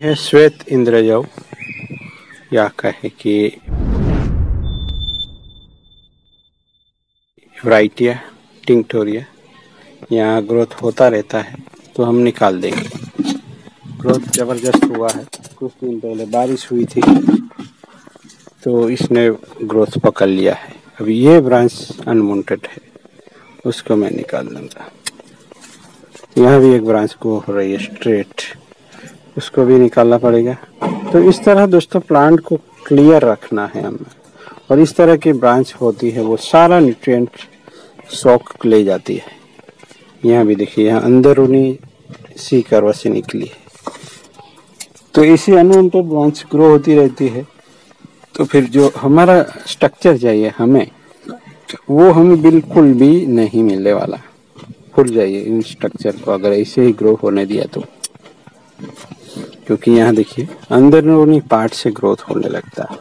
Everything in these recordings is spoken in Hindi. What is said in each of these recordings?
है श्वेत इंद्रजव या कहे कि राइटिया टिंगटोरिया यहाँ ग्रोथ होता रहता है तो हम निकाल देंगे। ग्रोथ ज़बरदस्त हुआ है। कुछ दिन पहले बारिश हुई थी तो इसने ग्रोथ पकड़ लिया है। अब ये ब्रांच अनमोन्टेड है, उसको मैं निकाल दूँगा। यहाँ भी एक ब्रांच को हो रही है स्ट्रेट उसको भी निकालना पड़ेगा। तो इस तरह दोस्तों प्लांट को क्लियर रखना है हमें। और इस तरह की ब्रांच होती है, वो सारा न्यूट्रिएंट सॉक ले जाती है। यहाँ भी देखिए, यहाँ अंदरूनी सी करवा से निकली है। तो इसी अनवांटेड ब्रांच ग्रो होती रहती है। तो फिर जो हमारा स्ट्रक्चर चाहिए हमें, वो हमें बिल्कुल भी नहीं मिलने वाला। भूल जाइए इन स्ट्रक्चर को, अगर ऐसे ही ग्रो होने दिया तो। क्योंकि यहाँ देखिए अंदरूनी पार्ट से ग्रोथ होने लगता है।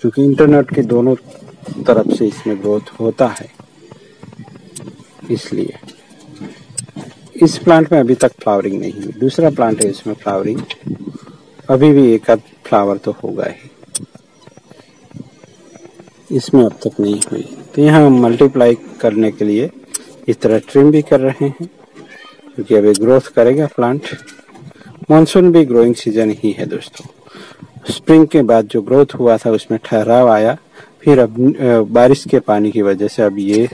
क्योंकि इंटरनेट के दोनों तरफ़ से इसमें ग्रोथ होता है। इसलिए, इस प्लांट में अभी तक फ्लावरिंग नहीं हुई। दूसरा प्लांट है इसमें फ्लावरिंग अभी भी एक आध फ्लावर तो होगा ही। इसमें अब तक नहीं हुई। तो यहाँ हम मल्टीप्लाई करने के लिए इस तरह ट्रिम भी कर रहे हैं। क्योंकि अभी ग्रोथ करेगा प्लांट मानसून भी ग्रोइंग सीज़न ही है दोस्तों। स्प्रिंग के बाद जो ग्रोथ हुआ था, उसमें ठहराव आया। फिर अब बारिश के पानी की वजह से अब ये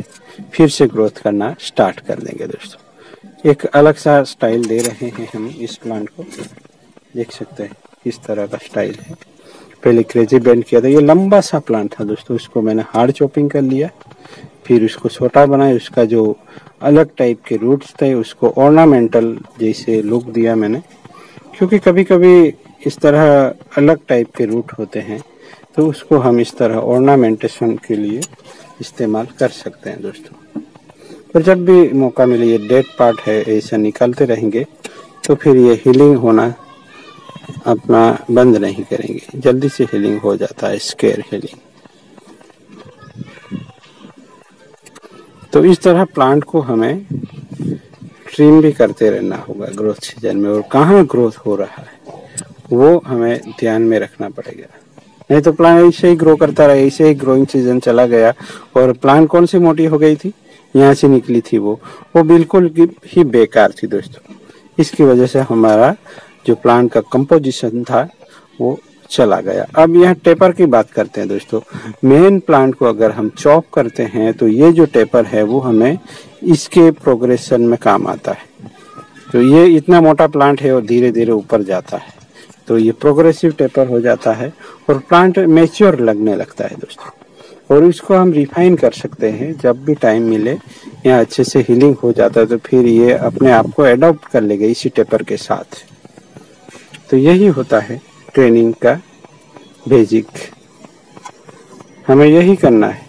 फिर से ग्रोथ करना स्टार्ट कर देंगे दोस्तों। एक अलग सा स्टाइल दे रहे हैं हम इस प्लांट को। देख सकते हैं किस तरह का स्टाइल है। पहले क्रेजी बेंड किया था। ये लंबा सा प्लांट था दोस्तों। उसको मैंने हार्ड चॉपिंग कर लिया। फिर उसको छोटा बनाया। उसका जो अलग टाइप के रूट्स थे, उसको ऑर्नामेंटल जैसे लुक दिया मैंने। क्योंकि कभी कभी इस तरह अलग टाइप के रूट होते हैं तो उसको हम इस तरह ऑर्नामेंटेशन के लिए इस्तेमाल कर सकते हैं दोस्तों। पर जब भी मौका मिले, ये डेड पार्ट है, ऐसा निकालते रहेंगे तो फिर ये हीलिंग होना अपना बंद नहीं करेंगे। जल्दी से हीलिंग हो जाता है स्केयर हीलिंग तो इस तरह प्लांट को हमें ट्रिम भी करते रहना होगा ग्रोथ सीज़न में। और कहाँ ग्रोथ हो रहा है, वो हमें ध्यान में रखना पड़ेगा। नहीं तो प्लांट ऐसे ही ग्रो करता रहा, ऐसे ही ग्रोइंग सीज़न चला गया। और प्लांट कौन सी मोटी हो गई थी? यहाँ से निकली थी वो। वो बिल्कुल ही बेकार थी दोस्तों। इसकी वजह से हमारा जो प्लांट का कंपोजिशन था, वो चला गया। अब यहाँ टेपर की बात करते हैं दोस्तों। मेन प्लांट को अगर हम चॉप करते हैं तो ये जो टेपर है, वो हमें इसके प्रोग्रेशन में काम आता है। तो ये इतना मोटा प्लांट है और धीरे धीरे ऊपर जाता है। तो ये प्रोग्रेसिव टेपर हो जाता है और प्लांट मेच्योर लगने लगता है दोस्तों। और इसको हम रिफाइन कर सकते हैं। जब भी टाइम मिले यहाँ अच्छे से हीलिंग हो जाता है तो फिर ये अपने आप को एडॉप्ट कर लेगा इसी टेपर के साथ। तो यही होता है। ट्रेनिंग का बेसिक हमें यही करना है।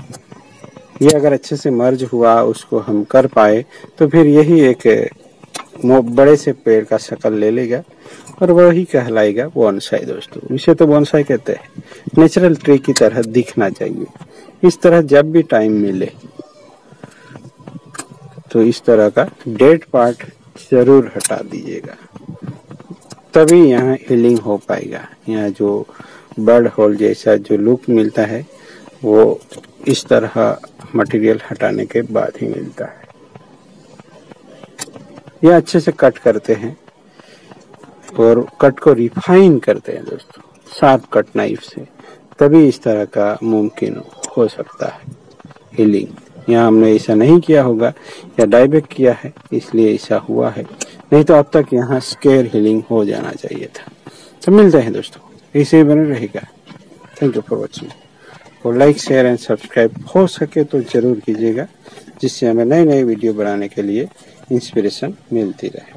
ये अगर अच्छे से मर्ज हुआ, उसको हम कर पाए तो फिर यही एक बड़े से पेड़ का शक्ल ले लेगा और वही कहलाएगा बोनसाई दोस्तों। इसे तो बोनसाई कहते हैं। नेचुरल ट्री की तरह दिखना चाहिए। इस तरह जब भी टाइम मिले तो इस तरह का डेड पार्ट ज़रूर हटा दीजिएगा। तभी यहाँ हीलिंग हो पाएगा। यहाँ जो बर्ड होल जैसा जो लुक मिलता है, वो इस तरह मटेरियल हटाने के बाद ही मिलता है। ये अच्छे से कट करते हैं और कट को रिफाइन करते हैं दोस्तों साफ़ कट नाइफ से। तभी इस तरह का मुमकिन हो सकता है हीलिंग यहाँ हमने ऐसा नहीं किया होगा, या डाइबेक किया है, इसलिए ऐसा हुआ है। नहीं तो अब तक यहाँ स्केयर हीलिंग हो जाना चाहिए था। तो मिलते हैं दोस्तों। इसे बने रहेगा। थैंक यू फॉर वॉचिंग और लाइक शेयर एंड सब्सक्राइब हो सके तो ज़रूर कीजिएगा, जिससे हमें नए नए वीडियो बनाने के लिए इंस्पिरेशन मिलती रहे।